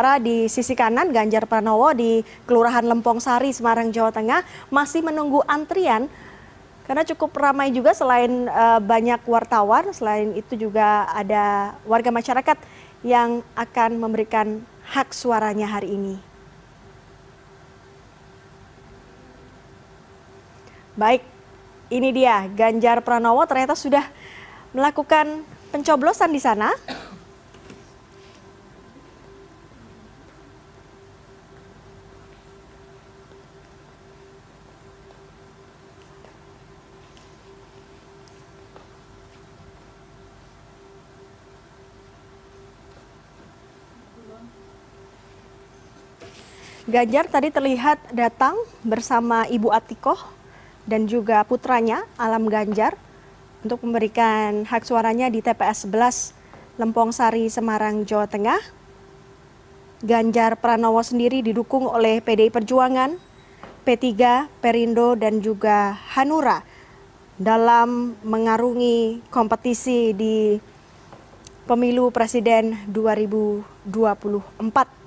Sementara di sisi kanan Ganjar Pranowo di Kelurahan Lempong Sari, Semarang, Jawa Tengah masih menunggu antrian karena cukup ramai juga selain uh, banyak wartawan, selain itu juga ada warga masyarakat yang akan memberikan hak suaranya hari ini. Baik, ini dia Ganjar Pranowo ternyata sudah melakukan pencoblosan di sana. Ganjar tadi terlihat datang bersama Ibu Atikoh dan juga putranya Alam Ganjar untuk memberikan hak suaranya di TPS 11 Lempong Sari, Semarang, Jawa Tengah. Ganjar Pranowo sendiri didukung oleh PDI Perjuangan, P3, Perindo, dan juga Hanura dalam mengarungi kompetisi di pemilu presiden 2024.